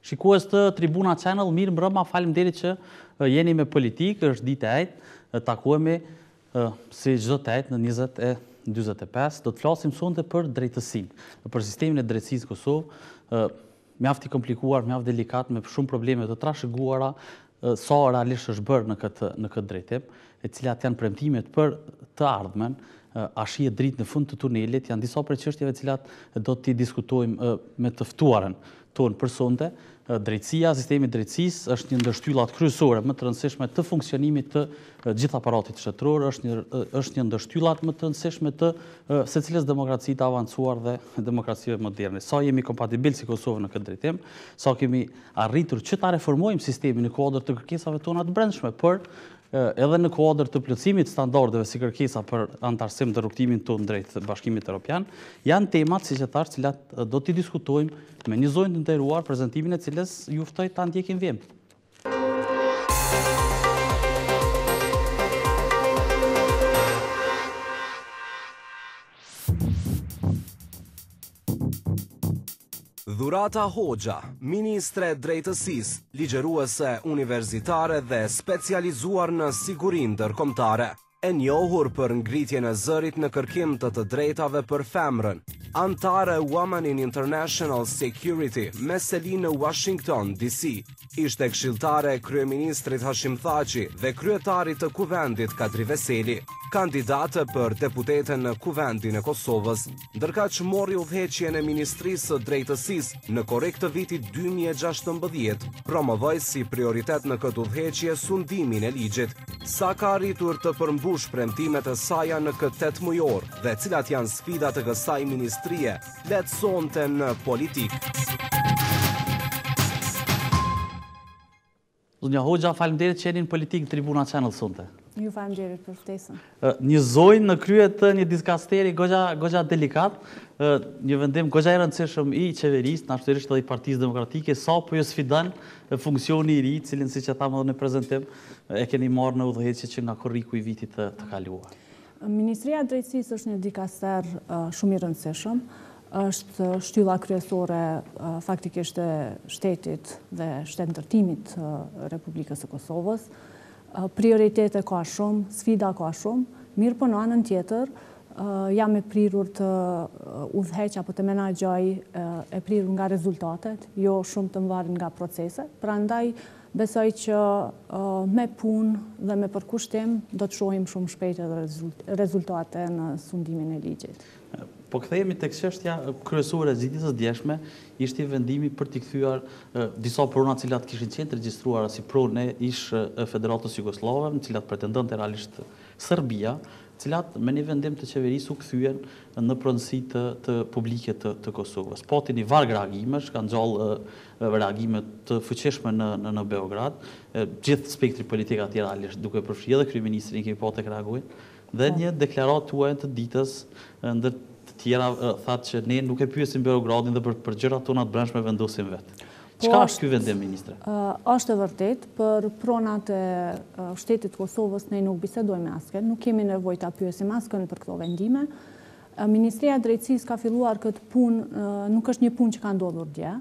Shikues të Tribuna Channel, mirë mbrëma, faleminderit që jeni me Politikë, është ditë e enjte, takohemi si çdo të enjte në 20:25, do të flasim sonte për drejtësinë, për sistemin e drejtësisë në Kosovë, mjaft i komplikuar, mjaft delikat, me shumë probleme të trashëguara, sa realisht është bërë në këtë në këtë drejtim, e cilat janë premtimet për të ardhmen, a shihet dritë në fund të tunelit, janë disa prej çështjeve të cilat do t'i diskutojmë me të ftuarën tonë për sonte. Drejtësia, sistemi i drejtësisë është një ndër shtyllat kryesore më të rëndësishme të funksionimit të gjithë aparatit shtetëror, është një është një ndër shtyllat më të rëndësishme të secilës demokraci të avancuar dhe demokracive moderne. Sa jemi kompatibil si Kosovë në këtë drejtim, sa kemi arritur që ta reformojmë sistemin në kuadër të kërkesave tona të brendshme, por edhe në kuadër të plotësimit standardeve si kërkesa për anëtarësim dhe rrugëtimin tonë drejt Bashkimit Europian, janë temat, siç e thash, cilat do t'i diskutojmë me një zonjë të nderuar, prezantimin e cilës ju ftoj ta ndjekim në vijim. Dhurata Hoxha, ministre e Drejtësisë, ligjëruese universitare dhe e specializuar në siguri ndërkombëtare, e njohur për ngritjen e zërit në kërkim të të drejtave për femrën, anëtare e Women in International Security me seli në Uashington, DC. Ishte këshilltare e kryeministrit Hashim Thaçi dhe kryetarit të Kuvendit Kadri Veseli, kandidate për deputete në Kuvendin e Kosovës. Ndërkaq mori udhëheqjen e Ministrisë së Drejtësisë në korrik të vitit dy mijë e gjashtëmbëdhjetë, promovoi si prioritet në këtë udhëheqje sundimin e ligjit. Sa ka arritur të përmbushë premtimet e saja në këtë tetëmujor dhe cilat janë sfidat e kësaj ministrie, flet sonte në Politikë. Zonja Hoxha, faleminderit që jeni në Politikë në Tribuna Channel sonte. Ju faleminderit për ftesën. Një zonjë në krye të një dikasteri goxha goxha delikat, një vendim goxha i rëndësishëm i qeverisë, natyrisht edhe i Partisë Demokratike, sa po ju sfidon funksioni i ri, i cilin siç e thamë edhe në prezantim, e keni marrë në udhëheqje që nga korriku i vitit të kaluar. Ministria e Drejtësisë është një dikaster shumë i rëndësishëm, është shtylla kryesore faktikisht e shtetit dhe shtetndërtimit të Republikës së Kosovës. Prioritete ka shumë, sfida ka shumë, mirëpo në anën tjetër jam e prirur të udhëheq apo të menaxhoj e prirur nga rezultatet, jo shumë të mvarem nga proceset, prandaj Besoj që me punë dhe me përkushtim do të shohim shumë shpejt edhe rezultate në sundimin e ligjit. Po kthehemi tek çështja kryesore e ditës së djeshme, ishte vendimi për t'i kthyer disa prona të cilat kishin qenë të regjistruara si pronë e ish Federatës Jugosllave, në të cilat pretendonte realisht Serbia, të cilat me një vendim të qeverisë u kthyen në pronësi të të publike të të Kosovës. Pati një varg reagimesh, ka ngjallë reagime të fuqishme në në në Beograd, gjithë spektri politik atje realisht, duke përfshirë edhe kryeministrin e kemi pa tek reagon, dhe një deklaratë tuajën të ditës, ndër të tjera thatë që ne nuk e pyesim Beogradin dhe për për gjërat tona të brendshme vendosim vetë. Çka është ky vendim, ministre? Është e vërtetë, për pronat e shtetit të Kosovës ne nuk bisedojmë me askënd, nuk kemi nevojë ta pyesim askënd për këto vendime. Ministria e Drejtësisë ka filluar këtë punë, nuk është një punë që ka ndodhur dje.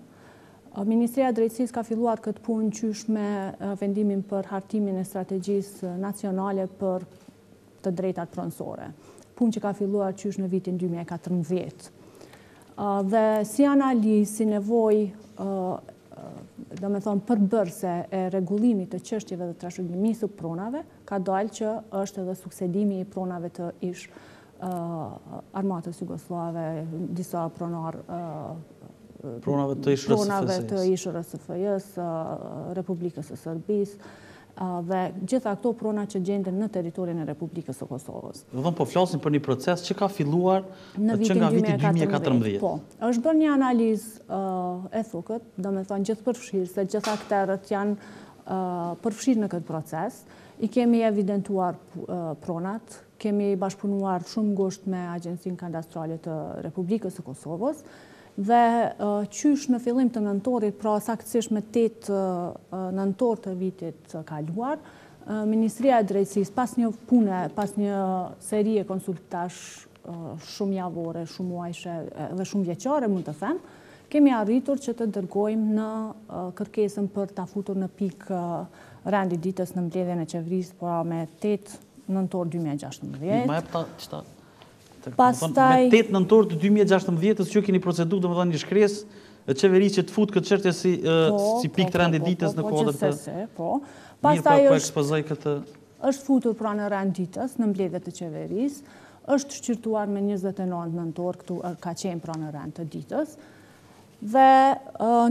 Ministria e Drejtësisë ka filluar këtë punë qysh me vendimin për hartimin e strategjisë nacionale për të drejtat pronësore, punë që ka filluar qysh në vitin dy mijë e katërmbëdhjetë. Dhe si analizë, si nevojë, domethënë përbërëse e rregullimit të çështjeve dhe trashëgimisë së pronave, ka dalë që është edhe suksedimi i pronave të ish armatës jugosllave, disa pronarë pronave të ish RSFJ-së, Republikës së Serbisë, dhe gjitha këto prona që gjenden në territorin e Republikës së Kosovës. Domethënë po flasim për një proces që ka filluar që nga viti dy mijë e katërmbëdhjetë. Po, është bërë një analizë e thukët, domethënë gjithëpërfshirëse, gjithë akterët janë përfshirë në këtë proces. I kemi evidentuar pronat, kemi bashkëpunuar shumë ngushtë me Agjencinë Kadastrale të Republikës së Kosovës, Dhe qysh në fillim të nëntorit, pra saktësisht më tetë nëntor të vitit të kaluar, Ministria e Drejtësisë, pas një pune, pas një serie konsultash shumëjavore, shumëmuajshe dhe shumëvjeçare, mund të them, kemi arritur që të dërgojmë kërkesën për ta futur në pikë rendi të ditës në mbledhjen e qeverisë, pra me 8 nëntor 2016. Ma e pëta, qëta? Pastaj... Me tetë nëntor të dy mijë e gjashtëmbëdhjetë-s që keni procedu, domethënë një shkresë në qeveri që të futë këtë çështje si po, si pikë po, të rendit po, të ditës në kodër të. Po. Pastaj është ekspozoi këtë është futur pra në rend të ditës në mbledhje të qeverisë, është shqyrtuar me 29 nëntor këtu ka qenë pra në rend të ditës. Dhe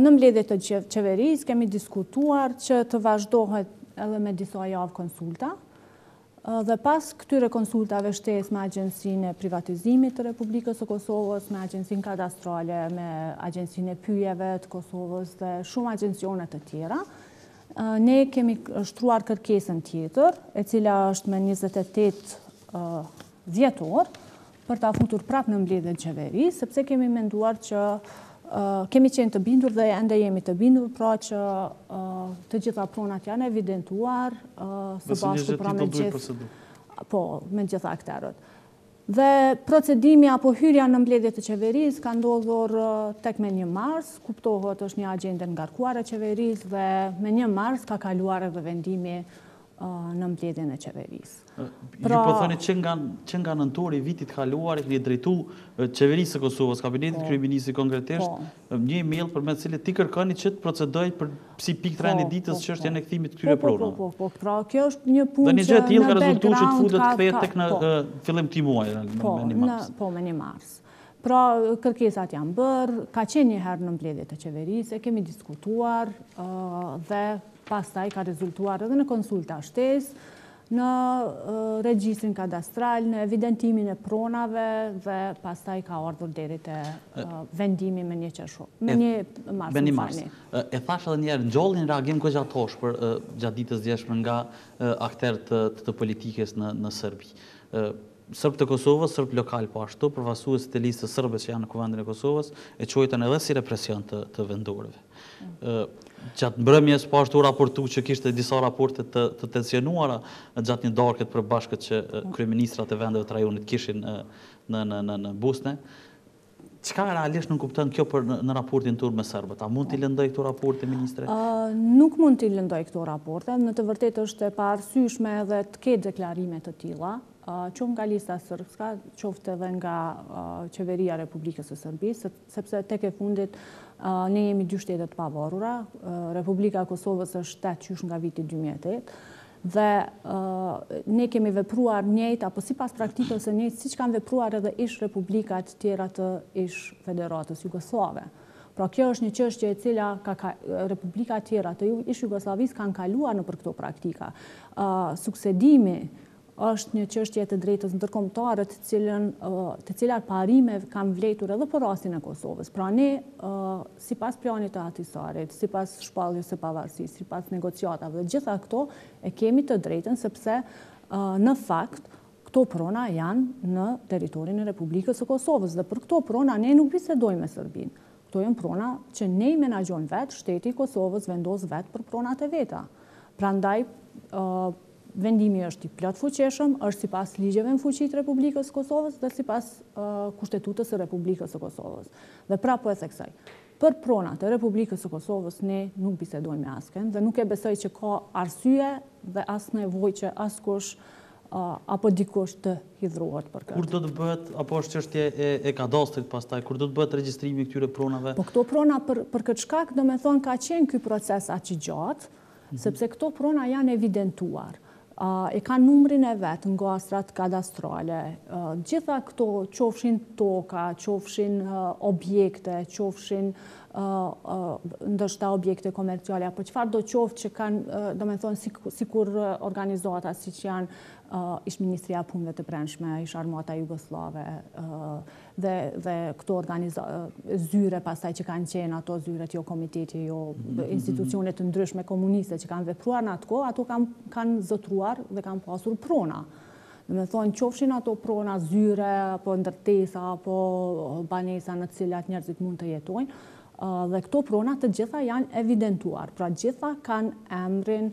në mbledhje të qeverisë kemi diskutuar që të vazhdohet edhe me disa javë konsulta, Dhe pas këtyre konsultave shtesë me Agjencinë e Privatizimit të Republikës së Kosovës, me Agjencinë Kadastrale, me Agjencinë e Pyjeve të Kosovës dhe shumë agjencione të tjera, ne kemi shtruar kërkesën tjetër, e cila është me 28 dhjetor, për ta futur prapë në mbledhjen e qeverisë, sepse kemi menduar që kemi qenë të bindur dhe ende jemi të bindur, pra që të gjitha pronat janë evidentuar, së bashku pra me gjithë, po, me gjitha akterët. Dhe procedimi apo hyrja në mbledhje të qeverisë ka ndodhur tek me një mars, kuptohet është një agjendë e ngarkuar e qeverisë dhe me një mars ka kaluar edhe vendimi në mbledhjen e qeverisë. Ju po pra- thoni që nga, që nga nëntori i vitit kaluar i keni drejtu qeverisë së Kosovës, kabinetit, po, kryeministrit konkretisht, po, një e-mail përmes cilit i kërkoni që të procedojë për si pikë të rendit të ditës çështjen e kthimit të këtyre pronave. Po, po, po, pra kjo është një punë që në background... Dhe një gjë e tillë ka rezultu që të futet, kthehet tek në fillim të këtij muaji, me një mars. Po, me një mars. Pra, kërkesat janë bërë, ka qenë një herë në mbledhje të qeverisë, e kemi diskutuar dhe pastaj ka rezultuar edhe në konsulta shtesë, në regjistrin kadastral, në evidentimin e pronave dhe pastaj ka ardhur deri te vendimi me një qershor, me një mars. Me një mars. E thashë edhe një herë, ngjolli një reagim goxha të ashpër gjatë ditës së djeshme nga akterë të politikës në Serbi. Sërbë të Kosovës, sërbë lokalë po ashtu, përfaqësuesit e Listës Sërbe që janë në Kuvendin e Kosovës, e quajtën edhe si represion të të vendorëve. Gjatë mbrëmjes po ashtu u raportu që kishte disa raporte të të tensionuara gjatë një darke të përbashkët që kryeministrat e vendeve të rajonit kishin në në në në Bosne. Çka realisht nënkupton kjo për në raportin tuaj me serbët? A mund t'i lëndojë këto raporte ministre? Nuk mund t'i lëndojë këto raporte, në të vërtetë është e paarsyeshme edhe të ketë deklarime të tilla, qoftë nga Lista Srpska, qoftë edhe nga Qeveria e Republikës së Serbisë, sepse tek e fundit ne jemi dy shtete të pavarura, Republika e Kosovës është shtet qysh nga viti dy mijë e tetë, Dhe ne kemi vepruar njëjtë apo sipas praktikës së njëjtë siç kanë vepruar edhe ish-republikat tjera të ish-Federatës Jugosllave. Pra kjo është një çështje e cila republikat tjera të ish-Jugosllavisë kanë kaluar nëpër këto praktika. Suksedimi është një çështje e të drejtës ndërkombëtare të cilën të cilat parime kanë vlejtur edhe për rastin e Kosovës. Pra ne Sipas planit të Ahtisarit, sipas shpalljes së pavarësisë, sipas negociatave dhe gjitha këto e kemi të drejtën sepse në fakt këto prona janë në territorin e Republikës së Kosovës dhe për këto prona ne nuk bisedojmë me Serbinë. Këto janë prona që ne i menaxhojmë vetë, shteti i Kosovës vendos vetë për pronat e veta. Prandaj Vendimi është i plotfuqishëm, është sipas ligjeve në fuqi të Republikës së Kosovës dhe sipas Kushtetutës së Republikës së Kosovës. Dhe prapë po e theksoj, për pronat e Republikës së Kosovës ne nuk bisedojmë me askënd dhe nuk e besoj që ka arsye dhe as nevojë që askush apo dikush të hidhrohet për këtë. Kur do të bëhet, apo është çështje e kadastrit pastaj, kur do të bëhet regjistrimi i këtyre pronave? Po këto prona për këtë shkak, domethënë ka qenë ky proces aq i gjatë, Sepse këto prona janë evidentuar, e kanë numrin e vet ngastrat kadastrale. Gjitha këto, qofshin toka, qofshin objekte, qofshin ndoshta objekte komerciale apo çfarëdo qoftë që kanë, domethënë sikur organizata siç janë ish-Ministria e Punëve të Brendshme, ish-Armata Jugosllave, dhe këto organiza, zyre pastaj që kanë qenë ato zyret jo komiteti, jo institucione të ndryshme komuniste që kanë vepruar në atë kohë, ato kanë zotëruar dhe kanë pasur prona. Domethënë, qofshin ato prona zyre, apo ndërtesa, apo banesa në të cilat njerëzit mund të jetojnë, dhe këto prona të gjitha janë evidentuar, pra gjitha kanë emrin,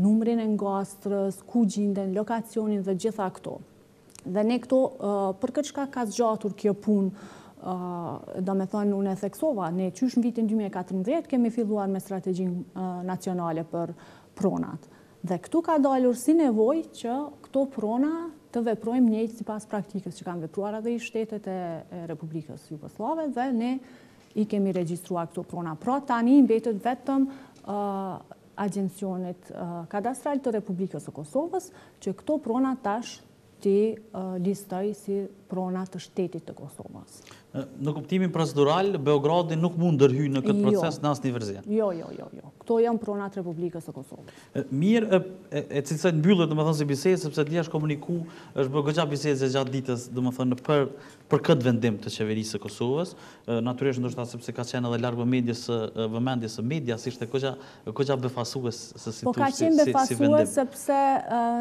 numrin e ngastrës, ku gjinden, lokacionin dhe gjitha këto. Dhe ne këto, për këtë shkak ka zgjatur kjo punë, domethënë, unë e theksova, ne qysh në vitin 2014 kemi filluar me strategjinë nacionale për pronat. Dhe këtu ka dalur si nevojë që këto prona të veprojmë njëjtë sipas praktikës që kanë vepruar edhe ish-shtetet e Republikës Jugosllave dhe ne i kemi regjistruar këto prona. Pra tani mbetet vetëm Agjencionit Kadastral të Republikës së Kosovës që këto prona tash t'i listojë si prona të shtetit të Kosovës. Në kuptimin procedural, Beogradi nuk mund ndërhyjë në këtë proces në asnjë version. Jo, jo, jo, jo. Këto janë prona të Republikës së Kosovës. Mirë, e cilësoj të mbyllur, domethënë si bisedë, sepse dje është komuniku, është bërë goxha bisedë gjatë ditës, domethënë për për këtë vendim të Qeverisë së Kosovës, natyrisht ndoshta sepse ka qenë edhe larg vëmendjes së vëmendjes së medias, ishte goxha goxha befasues se si thua si si vendim. Po ka qenë befasues sepse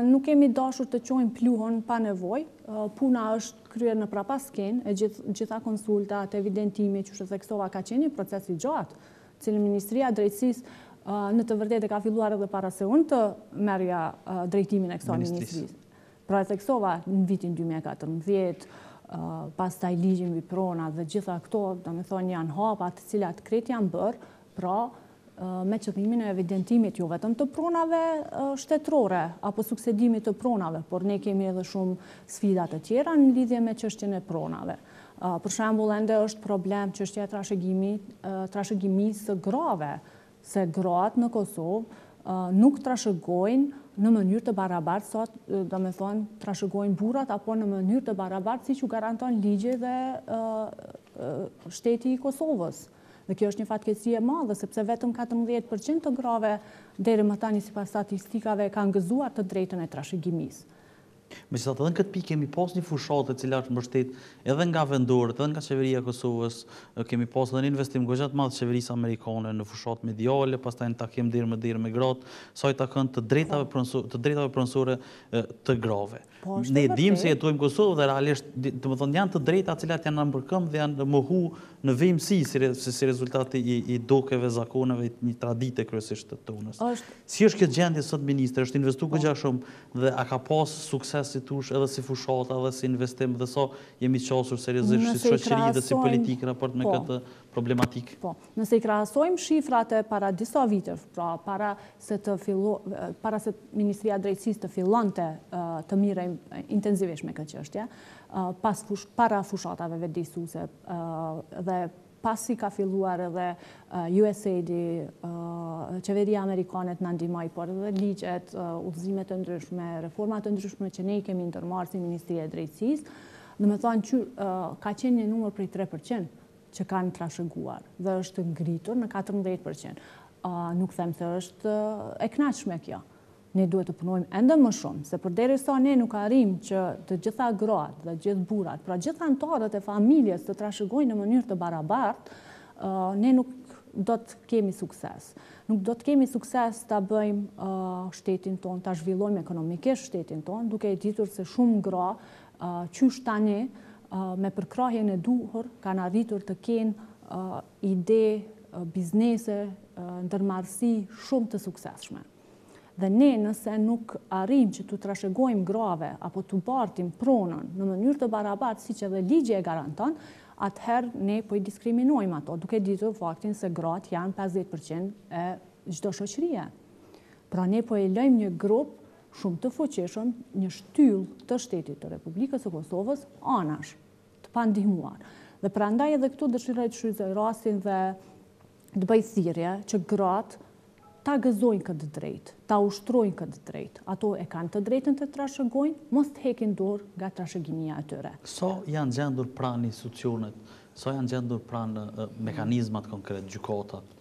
nuk kemi dashur të çojmë pluhur pa nevojë, puna është kryer në prapaskenë, e gjithë gjitha konsultat, evidentimi, qysh e theksova ka qenë një proces i gjatë, të cilin Ministria e Drejtësisë në të vërtetë e ka filluar edhe para se unë të merrja drejtimin e kësaj ministrisë. Pra e theksova në vitin 2014, pastaj ligji mbi pronat dhe gjitha këto, domethënë janë hapa të cilat krejt janë bërë, pra me qëllimin e evidentimit jo vetëm të pronave shtetërore apo suksedimit të pronave, por ne kemi edhe shumë sfida të tjera në lidhje me çështjen e pronave. Për shembul, ende është problem çështja e trashëgimisë së grave se gratë në Kosovë nuk trashëgojnë në mënyrë të barabartë sa domethënë trashëgojnë burrat apo në mënyrë të barabartë siç u garanton ligji dhe shteti i Kosovës. Dhe kjo është një fatkeqësi e madhe sepse vetëm katërmbëdhjetë për qind të grave deri më tani sipas statistikave e kanë gëzuar të drejtën e trashëgimisë. Megjithatë edhe në këtë pikë kemi pas një fushatë e cila është mbështet edhe nga vendorët, edhe nga qeveria e Kosovës, kemi pas edhe një investim goxha të madh të qeverisë amerikane në fushatë mediale, pastaj në takim derë më derë me gratë, sa i takon të drejtave pronësore, të drejtave pronësore të grave. Po, ne dimë se jetojmë në Kosovë dhe realisht, domethënë janë të drejta të cilat janë në nëpërkëmbë dhe janë mohu në vijimësi si, si, si rezultat i, i dokeve, zakoneve, një tradite kryesisht të tonës. Është... Si është kjo gjendje sot ministre, është investuar po. goxha shumë Dhe a ka pas sukses si të thush edhe si fushata dhe si investim dhe sa jemi qasur seriozisht si shoqëri dhe si politikë në raport me këtë problematikë? Po. Nëse i krahasojmë shifrat e para disa viteve, pra para se të para se Ministria e Drejtësisë të fillonte të mirrej intenzivisht me këtë çështje, pas para fushatave vetëdijësuese dhe pasi ka filluar edhe USAID-i, qeveria amerikane të na ndihmojë, por edhe ligjet, udhëzime të ndryshme, reforma të ndryshme që ne i kemi ndërmarrë si Ministri e Drejtësisë, domethënë që ka qenë një numër prej tre për qind që kanë trashëguar dhe është ngritur në katërmbëdhjetë për qind. Nuk them se është e kënaqshme kjo. Ne duhet të punojmë ende më shumë, se përderisa ne nuk arrijmë që të gjitha gratë dhe gjithë burrat, pra gjithë anëtarët e familjes të trashëgojnë në mënyrë të barabartë, ne nuk do të kemi sukses. Nuk do të kemi sukses ta bëjmë shtetin tonë, ta zhvillojmë ekonomikisht shtetin tonë, duke e ditur se shumë gra, qysh tani, me përkrahjen e duhur kanë arritur të kenë ide, biznese, ndërmarrësi shumë të suksesshme. Dhe ne nëse nuk arrijmë që t'u trashëgojmë grave apo t'u bartim pronën në mënyrë të barabartë siç edhe ligji e garanton, atëherë ne po i diskriminojmë ato, duke ditur faktin se gratë janë pesëdhjetë për qind e çdo shoqërie. Pra ne po e lëmë një grup shumë të fuqishëm, një shtyllë të shtetit të Republikës së Kosovës anash, të pandihmuar. Dhe prandaj edhe këtu dëshiroj të shfrytëzoj rastin dhe të bëj thirrje që gratë ta gëzojnë këtë drejtë, ta ushtrojnë këtë drejtë. Ato e kanë të drejtën të trashëgojnë, mos të heqin dorë nga trashëgimia e tyre. Sa janë gjendur pranë institucionet, sa janë gjendur pranë mekanizmat konkretë, gjykatat,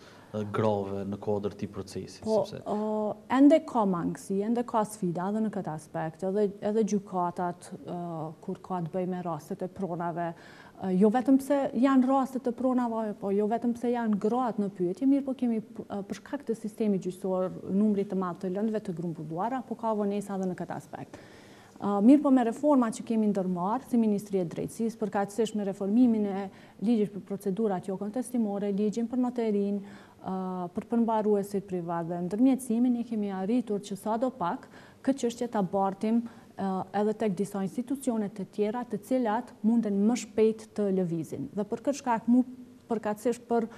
grave në kuadër të këtij procesi, sepse. Po, ende ka mangësi, ende ka sfida edhe në këtë aspekt, edhe edhe gjykatat kur ka të bëjë me rastet e pronave Jo vetëm pse janë raste të pronave, po jo vetëm pse janë gratë në pyetje, mirëpo kemi për shkak të sistemit gjyqësor, numrit të madh të lëndëve të grumbulluara, po ka vonesa edhe në këtë aspekt. Mirëpo me reformat që kemi ndërmarrë si Ministri e Drejtësisë, përkatësish me reformimin e ligjit për procedurat jokontestimore, ligjin për noterinë, për përmbaruesit privat dhe ndërmjetësimin, ne kemi arritur që sado pak Këtë çështje ta bartim edhe tek disa institucione të tjera të cilat munden më shpejt të lëvizin. Dhe për këtë shkak mu përkatësisht për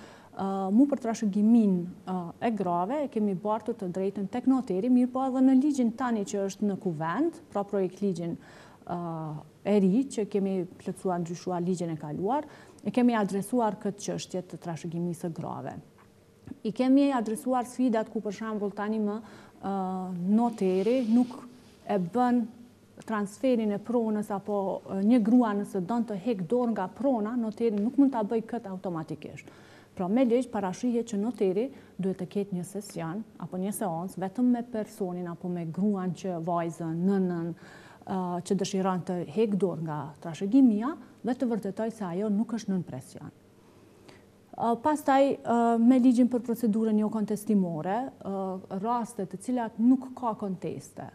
mu për trashëgiminë e grave e kemi bartur të drejtën tek noteri, mirëpo edhe në ligjin tani që është në Kuvend, pra projektligjin e ri që kemi plotësuar ndryshuar ligjin e kaluar, e kemi adresuar këtë çështje të trashëgimisë së grave. I kemi adresuar sfidat ku për shembull tani më noteri nuk e bën transferin e pronës apo një grua nëse don të heq dorë nga prona, noteri nuk mund ta bëjë këtë automatikisht. Pra me ligj parashihet që noteri duhet të ketë një sesion apo një seancë vetëm me personin apo me gruan që vajzën, nënën, që dëshiron të heq dorë nga trashëgimia dhe të vërtetojë se ajo nuk është nën presion. Pastaj, me Ligjin për Procedurën Jokontestimore, raste të cilat nuk ka konteste,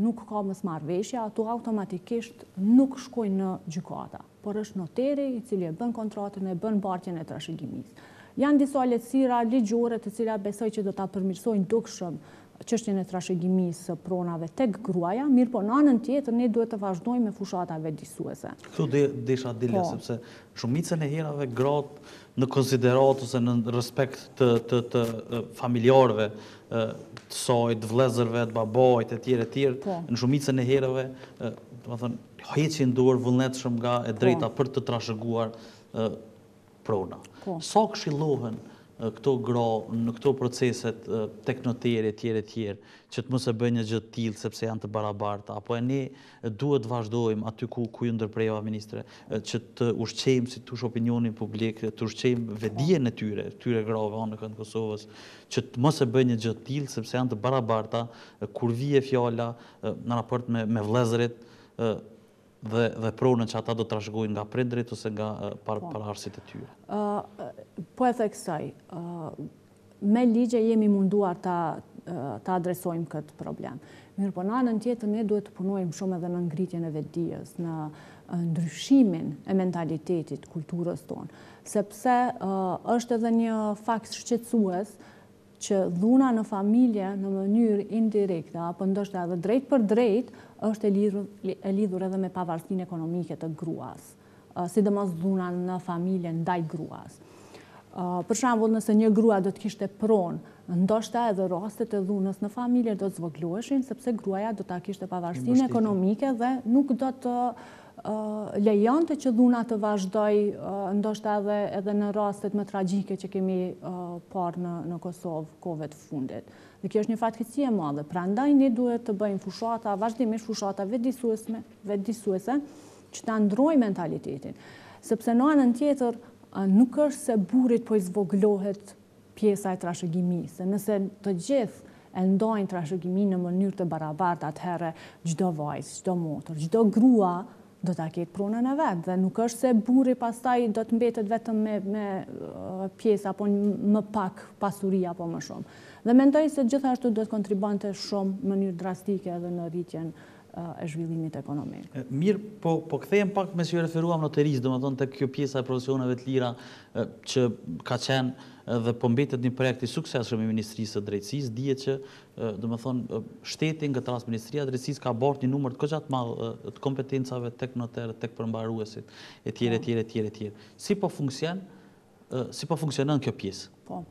nuk ka mosmarrëveshje, ato automatikisht nuk shkojnë në gjykata, por është noteri i cili e bën kontratën, e bën bartjen e trashëgimisë. Janë disa lehtësira ligjore të cilat besoj që do ta përmirësojnë dukshëm çështjen e trashëgimisë së pronave tek gruaja, mirëpo në anën tjetër ne duhet të vazhdojmë me fushata vetëdijësuese. Këtu desha të dilja, sepse Shumicën e herave gratë në konsideratë ose në respekt të të të familjarëve të saj, të vëllezërve, të babait etj etj, në shumicën e herave, domethënë, heqin dorë vullnetshëm nga e drejta për të trashëguar prona. Sa këshillohen këto gra në këto procese tek noteri etj etj, që të mos e bëjnë një gjë të tillë sepse janë të barabarta, apo e ne Duhet të vazhdojmë aty ku ku ju ndërpreva ministre, që të ushqejmë si të thuash opinionin publik, të ushqejmë vetëdijen e tyre, këtyre grave anëkënd të Kosovës, që të mos e bëjnë një gjë të tillë, sepse janë të barabarta, kur vjen fjala në raport me me vëllezërit dhe dhe pronën që ata do të trashëgojnë nga prindërit ose nga paraardhësit e tyre. Po e theksoj, Me ligje jemi munduar ta ta adresojmë këtë problem. Mirëpo në anën tjetër ne duhet të punojmë shumë edhe në ngritjen e vetëdijës, në ndryshimin e mentalitetit, kulturës tonë. Sepse është edhe një fakt shqetësues që dhuna në familje në mënyrë indirekte apo ndoshta edhe drejtpërdrejt është e lidhur e lidhur edhe me pavarësinë ekonomike të gruas. sidomos dhuna në familje ndaj gruas. Për shembull, nëse një grua do të kishte pronë, ndoshta edhe rastet e dhunës në familje do të zvogëloheshin, sepse gruaja do ta kishte pavarësinë ekonomike dhe nuk do të lejonte që dhuna të vazhdoj, ndoshta edhe edhe në rastet më tragjike që kemi parë në në Kosovë kohëve të fundit. Dhe kjo është një fatkeqësi e madhe. Prandaj ne duhet të bëjmë fushata, vazhdimisht fushata vetëdijësuesme, vetëdijësuese, që ta ndrrojë mentalitetin, sepse në anën tjetër nuk është se burrit po i zvogëlohet pjesa e trashëgimisë, se nëse të gjithë e ndajnë trashëgiminë në mënyrë të barabartë atëherë çdo vajzë, çdo motër, çdo grua do ta ketë pronën e vet dhe nuk është se burri pastaj do të mbetet vetëm me me pjesë apo më pak pasuri apo më shumë. Dhe mendoj se gjithashtu do të kontribonte shumë në mënyrë drastike edhe në rritjen e zhvillimit ekonomik. Mirë, po, po kthehem pak meqë iu referuam noterisë, domethënë te kjo pjesa e profesioneve të lira që ka qenë dhe po mbetet një projekt i suksesshëm i Ministrisë së Drejtësisë, dihet që, domethënë, shteti në këtë rast Ministria e Drejtësisë ka bartë një numër të goxha të madh të kompetencave tek noterët, tek përmbaruesit, e tjera, e tjera, e tjera, e tjera. Si po funksion, Si po funksionon kjo pjesë? Po.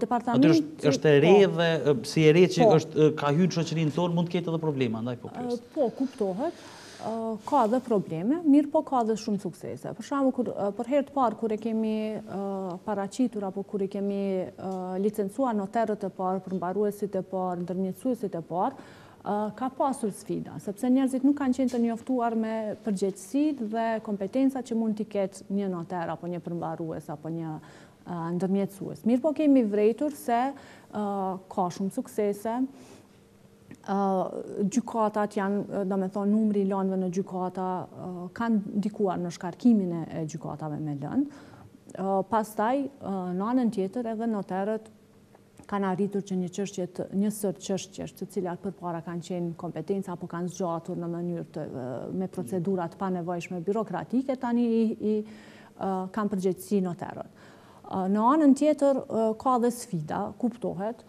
Departament... Aty është e re po. dhe si e re që po. është ka hy në shoqërinë tonë, mund të ketë edhe probleme, ndaj po pyes. Po, kuptohet, ka edhe probleme, mirëpo ka edhe shumë suksese. Për shembull, për herë të parë, kur e kemi paraqitur, apo kur i kemi licencuar noterët e parë, përmbaruesit e parë, ndërmjetësuesit e parë, Ka pasur sfida, sepse njerëzit nuk kanë qenë të njoftuar me përgjegjësitë dhe kompetencat që mund t'i ketë një noter apo një përmbarues apo një ndërmjetësues. Mirëpo kemi vërejtur se ka shumë suksese, gjykatat janë, domethënë, numri i lëndëve në gjykata kanë ndikuar në shkarkimin e gjykatave me lëndë. Pastaj, në anën tjetër edhe noterët kanë arritur që një çështje, një sërë çështjesh, të cilat përpara kanë qenë kompetenca apo kanë zgjatur në mënyrë të me procedura të panevojshme birokratike, tani i kanë përgjegjësi noterët. Në anën tjetër ka dhe sfida, kuptohet,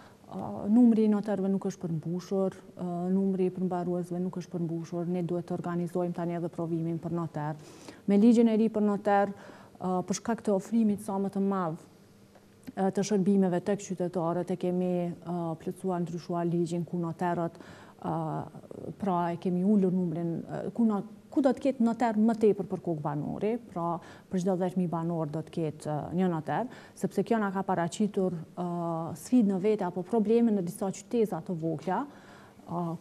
numri i noterëve nuk është përmbushur, numri i përmbaruesve nuk është përmbushur, ne duhet të organizojmë tani edhe provimin për noter. Me ligjin e ri për noter, për shkak të ofrimit sa më të madh të shërbimeve tek qytetarët e kemi plotësuar ndryshuar ligjin ku noterët pra e kemi ulur numrin ku ku do të ketë noter më tepër për kokë banori, pra për çdo 10.000 banorë do të ketë një noter, sepse kjo na ka paraqitur sfidë në vete apo probleme në disa qyteza të vogla,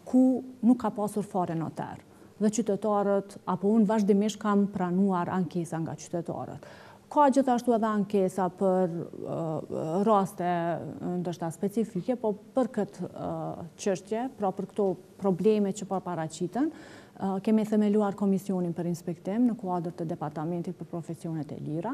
ku nuk ka pasur fare noter. Dhe qytetarët, apo unë vazhdimisht kam pranuar ankesa nga qytetarët. Ka gjithashtu edhe ankesa për raste ndoshta specifike, po për këtë çështje, pra për këto probleme që po paraqiten, kemi themeluar Komisionin për Inspektim në kuadër të Departamentit për Profesionet e Lira,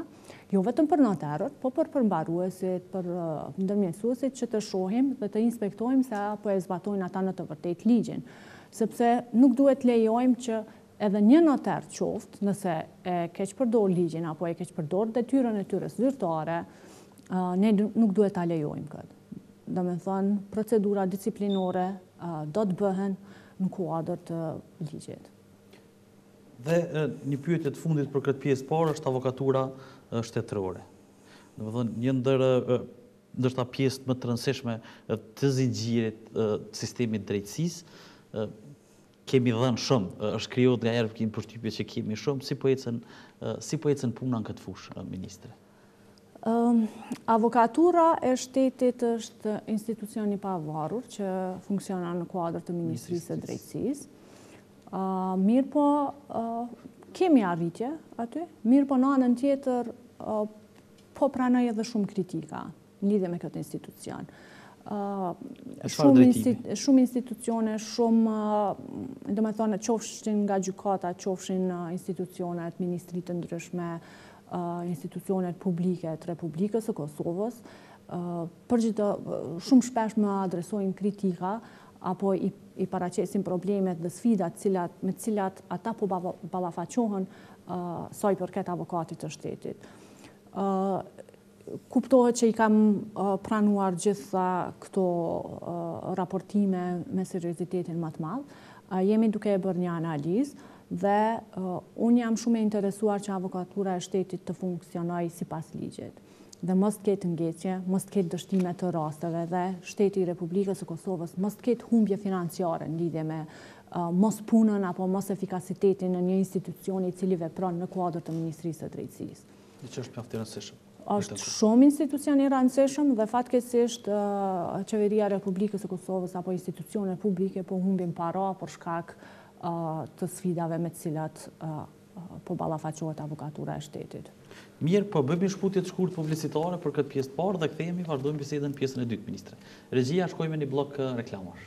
jo vetëm për noterët, po për përmbaruesit, për ndërmjetësuesit që të shohim dhe të inspektojmë se a po e zbatojnë ata në të vërtetë ligjin. Sepse nuk duhet të lejojmë që edhe një noter qoftë, nëse e keqpërdor ligjin apo e keqpërdor detyrën e tyre zyrtare, ne nuk duhet ta lejojmë këtë. Domethënë, procedura disiplinore do të bëhen në kuadër të ligjit. Dhe një pyetje të fundit për këtë pjesë të parë është Avokatura Shtetërore. Domethënë, një ndër ndoshta pjesët më të rëndësishme të zinxhirit të sistemit të drejtësisë, Kemi dhënë shumë, është krijuar nganjëherë përshtypje që kemi shumë, si po ecën, si po ecën puna në këtë fushë, ministre? Avokatura e shtetit është institucion i pavarur që funksionon në kuadër të Ministrisë së Drejtësisë. Mirëpo, kemi arritje aty, mirëpo në anën tjetër, po pranoj edhe shumë kritika. Në lidhje me këtë institucion. Shumë institucione, shumë, domethënë, qofshin nga gjykata, qofshin institucionet, ministri të ndryshme, institucionet publike të Republikës së Kosovës, për çdo shumë shpesh më adresojnë kritika, apo i paraqesin problemet dhe sfidat me cilat ata po ballafaqohen sa i përket avokatit të shtetit. Kuptohet që i kam pranuar gjitha këto raportime me seriozitetin më të madh. Jemi duke e bërë një analizë dhe unë jam shumë e interesuar që Avokatura e Shtetit të funksionojë sipas ligjit dhe mos të ketë ngecje, mos të ketë dështime të rasteve dhe shteti i Republikës së Kosovës mos të ketë humbje financiare në lidhje me mospunën apo mosefikasitetin e një institucioni i cili vepron në kuadër të Ministrisë së Drejtësisë. Dhe që është mjaft i rëndësishëm. Ashtë shumë institucion i rëndësishëm dhe fatkesisht qeveria e Republikës së Kosovës apo institucionet publike po humbin para për shkak të sfidave me të cilat po ballafaqohet avokatura e shtetit. Mirë, po bëjmë një shkëputje të shkurt publicitare për këtë pjesë të parë dhe kthehemi, vazhdojmë bisedën në pjesën e dytë, ministre. Regjia, shkojmë me një blok reklamash.